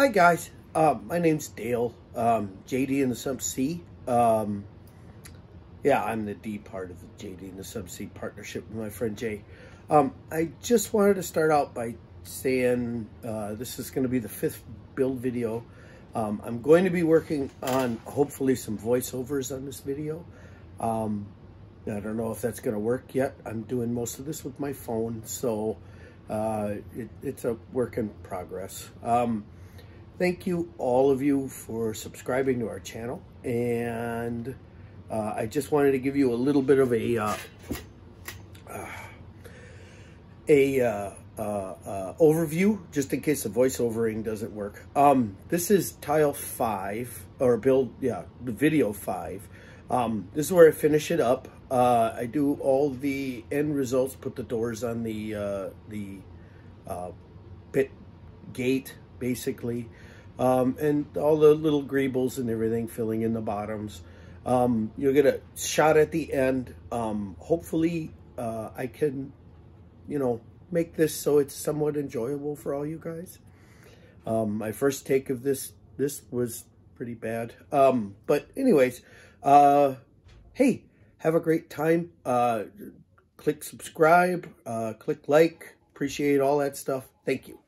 Hi guys, um, my name's Dale, um, JD in the Sump Sea. Um, yeah, I'm the D part of the JD in the Sump Sea partnership with my friend Jay. Um, I just wanted to start out by saying uh, this is going to be the fifth build video. Um, I'm going to be working on hopefully some voiceovers on this video. Um, I don't know if that's going to work yet. I'm doing most of this with my phone, so uh, it, it's a work in progress. Thank you, all of you, for subscribing to our channel. And uh, I just wanted to give you a little bit of a uh, a uh, uh, uh, overview, just in case the voiceovering doesn't work. Um, this is tile five, or build, yeah, the video five. Um, this is where I finish it up. Uh, I do all the end results, put the doors on the uh, the uh, pit gate, basically, um, and all the little greebles and everything, filling in the bottoms. Um, you'll get a shot at the end. Um, hopefully, uh, I can, you know, make this so it's somewhat enjoyable for all you guys. Um, my first take of this, this was pretty bad. Um, but anyways, uh, hey, have a great time. Uh, click subscribe, uh, click like, appreciate all that stuff. Thank you.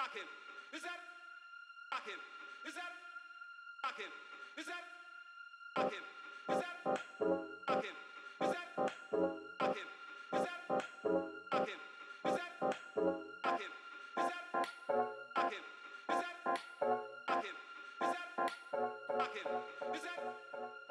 rocking? Is that rocking? Is that rocking? Is that rocking? Is that rocking? Is that rocking? Is that rocking? Is that rocking? Is that rocking? Is that rocking? Is that rocking? Is that rocking?